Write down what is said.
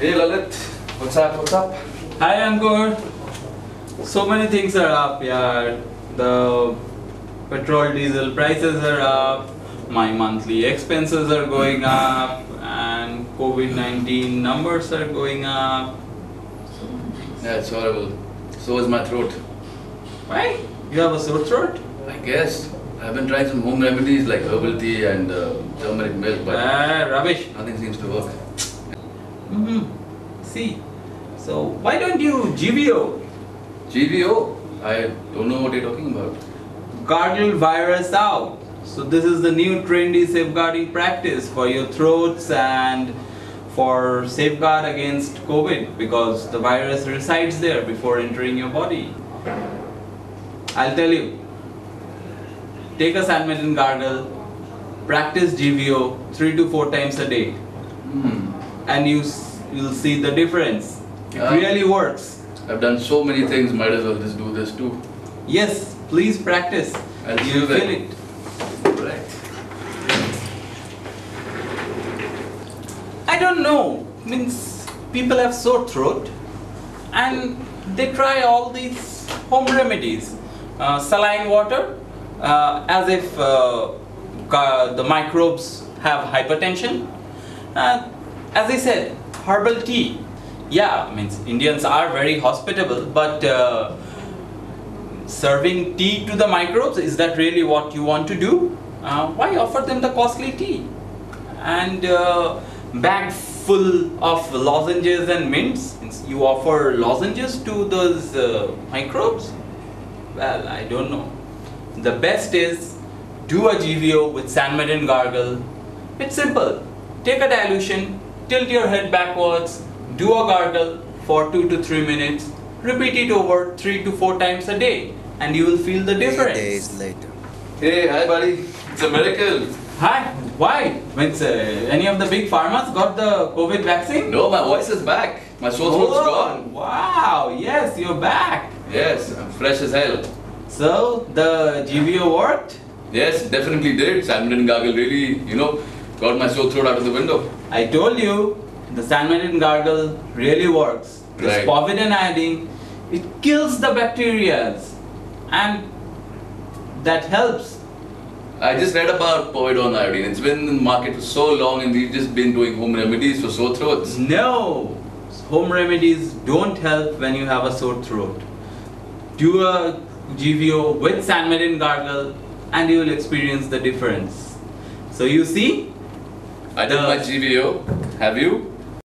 Hey Lalit, what's up? What's up? Hi Ankur. So many things are up, yeah. The petrol diesel prices are up, my monthly expenses are going up, and COVID 19 numbers are going up. Yeah, it's horrible. So is my throat. Why? You have a sore throat? I guess I've been trying some home remedies like herbal tea and uh, turmeric milk, but Ah, rubbish. nothing seems to work. Hmm See, so why don't you GVO? GVO? I don't know what you're talking about. Gargle virus out. So this is the new trendy safeguarding practice for your throats and for safeguard against COVID because the virus resides there before entering your body. I'll tell you. Take a Sanmedin gargle, practice GVO three to four times a day, Hmm. And you you'll see the difference. It really works. I've done so many things, might as well just do this too. Yes, please practice. I'll You'll feel it. Right. I don't know. Means people have sore throat and they try all these home remedies. Uh, saline water, uh, as if uh, the microbes have hypertension. Uh, as I said, herbal tea. Yeah, means Indians are very hospitable, but uh, serving tea to the microbes is that really what you want to do? Uh, why offer them the costly tea? and uh, bag full of lozenges and mints. You offer lozenges to those uh, microbes? Well, I don't know. The best is do a GVO with Sanmedin gargle. It's simple. Take a dilution, tilt your head backwards, do a gargle for 2 to 3 minutes, repeat it over 3 to 4 times a day, and you will feel the Three difference. days later. Hey, hi buddy. It's a miracle. Hi, why? Means uh, any of the big pharmas got the COVID vaccine? No, my voice is back. My sore throat's Oh, gone. Wow, yes, you're back. Yes, I'm fresh as hell. So the GVO worked? Yes, definitely did. Sanmedin gargle really, you know, got my sore throat out of the window. I told you, the Sanmedin gargle really works. This Right. povidone iodine, it kills the bacteria and that helps. I just read about povidone iodine. It's been in the market for so long and we've just been doing home remedies for sore throats. No, home remedies don't help when you have a sore throat. Do a GVO with Sanmedin gargle and you will experience the difference. So you see, I did The- my GVO. Have you?